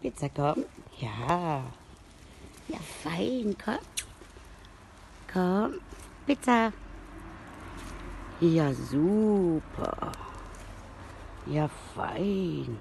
Pizza, komm. Ja. Ja, fein, komm. Komm. Pizza. Ja, super. Ja, fein.